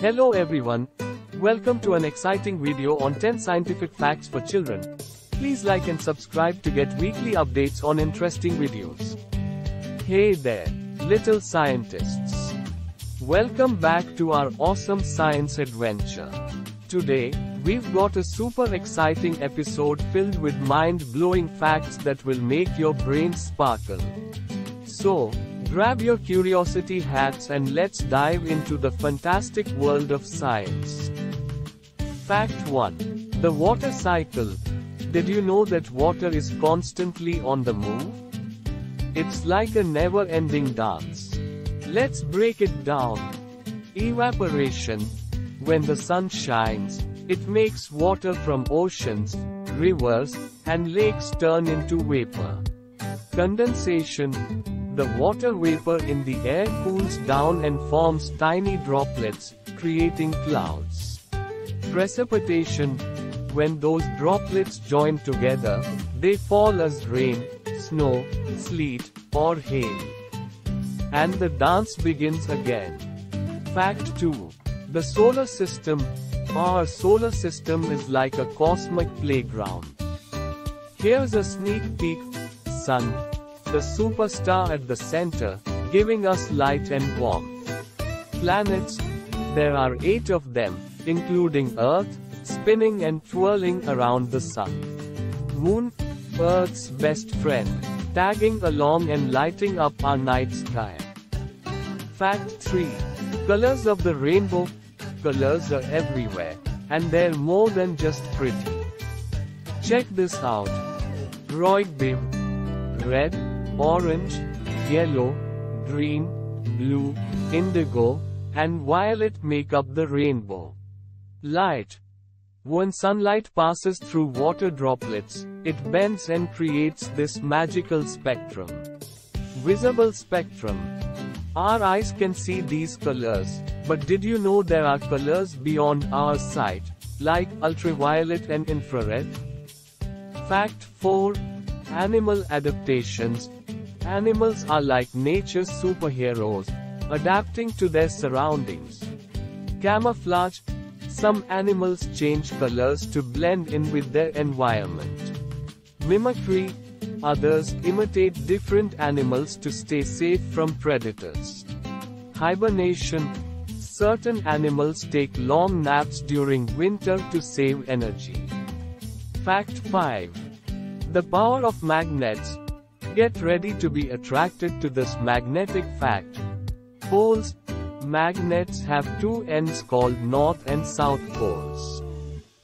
Hello everyone. Welcome to an exciting video on 10 scientific facts for children. Please like and subscribe to get weekly updates on interesting videos. Hey there, little scientists. Welcome back to our awesome science adventure. Today, we've got a super exciting episode filled with mind-blowing facts that will make your brain sparkle. So, grab your curiosity hats and let's dive into the fantastic world of science. Fact 1. The water cycle. Did you know that water is constantly on the move? It's like a never-ending dance. Let's break it down. Evaporation. When the sun shines, it makes water from oceans, rivers, and lakes turn into vapor. Condensation. The water vapor in the air cools down and forms tiny droplets, creating clouds. Precipitation. When those droplets join together, they fall as rain, snow, sleet, or hail. And the dance begins again. Fact 2. The solar system. Our solar system is like a cosmic playground. Here's a sneak peek. Sun, the superstar at the center, giving us light and warmth. Planets, there are eight of them, including Earth, spinning and twirling around the sun. Moon, Earth's best friend, tagging along and lighting up our night sky. Fact 3. Colors of the rainbow. Colors are everywhere, and they're more than just pretty. Check this out. Roy Biv. Red, orange, yellow, green, blue, indigo, and violet make up the rainbow. Light. When sunlight passes through water droplets, it bends and creates this magical spectrum. Visible spectrum. Our eyes can see these colors, but did you know there are colors beyond our sight, like ultraviolet and infrared? Fact 4. Animal adaptations. Animals are like nature's superheroes, adapting to their surroundings. Camouflage. Some animals change colors to blend in with their environment. Mimicry. Others imitate different animals to stay safe from predators. Hibernation. Certain animals take long naps during winter to save energy. Fact 5. The power of magnets. Get ready to be attracted to this magnetic fact. Poles. Magnets have two ends called north and south poles.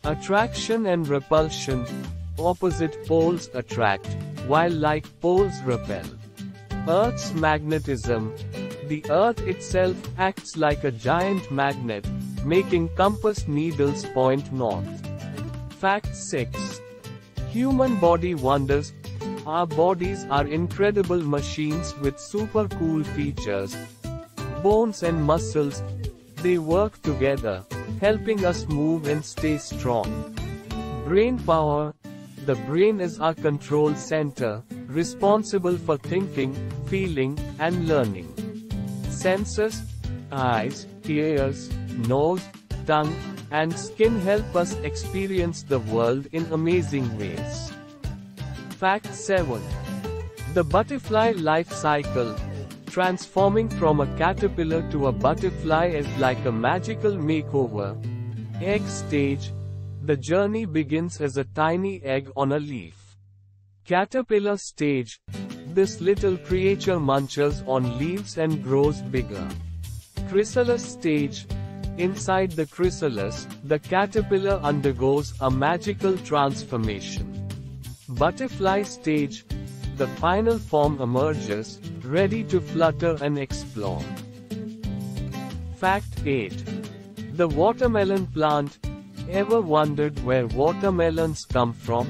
Attraction and repulsion. Opposite poles attract, while like poles repel. Earth's magnetism. The Earth itself acts like a giant magnet, making compass needles point north. Fact 6. Human body wonders. Our bodies are incredible machines with super cool features. Bones and muscles, they work together, helping us move and stay strong. Brain power. The brain is our control center, responsible for thinking, feeling, and learning. Senses, eyes, ears, nose, tongue, and skin help us experience the world in amazing ways. Fact 7. The butterfly life cycle. Transforming from a caterpillar to a butterfly is like a magical makeover. Egg stage. The journey begins as a tiny egg on a leaf. Caterpillar stage. This little creature munches on leaves and grows bigger. Chrysalis stage. Inside the chrysalis, the caterpillar undergoes a magical transformation. Butterfly stage. The final form emerges, ready to flutter and explore. Fact 8. The watermelon plant. Ever wondered where watermelons come from?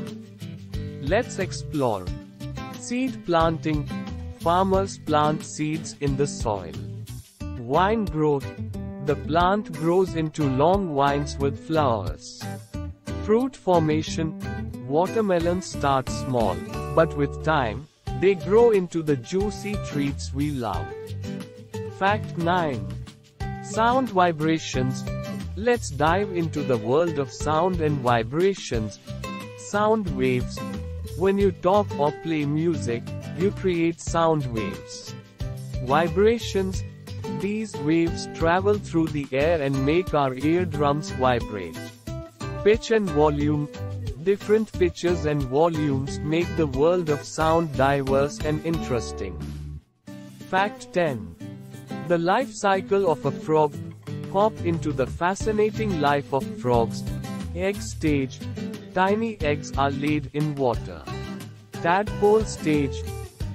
Let's explore. Seed planting. Farmers plant seeds in the soil. Vine growth. The plant grows into long vines with flowers. Fruit formation. Watermelons start small, but with time, they grow into the juicy treats we love. Fact 9. Sound vibrations. Let's dive into the world of sound and vibrations. Sound waves. When you talk or play music, you create sound waves. Vibrations. These waves travel through the air and make our eardrums vibrate. Pitch and volume. Different pitches and volumes make the world of sound diverse and interesting. Fact 10. The life cycle of a frog. Hop into the fascinating life of frogs. Egg stage. Tiny eggs are laid in water. Tadpole stage.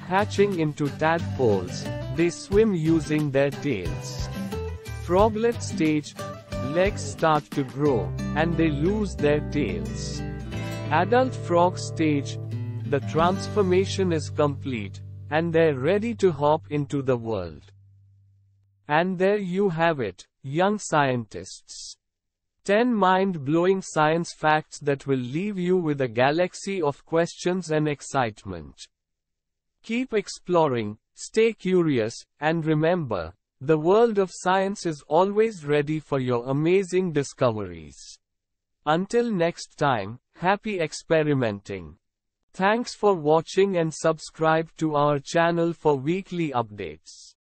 Hatching into tadpoles, they swim using their tails. Froglet stage. Legs start to grow, and they lose their tails. Adult frog stage. The transformation is complete, and they're ready to hop into the world. And there you have it, young scientists. 10 mind-blowing science facts that will leave you with a galaxy of questions and excitement. Keep exploring, stay curious, and remember, the world of science is always ready for your amazing discoveries. Until next time, Happy experimenting. Thanks for watching and subscribe to our channel for weekly updates.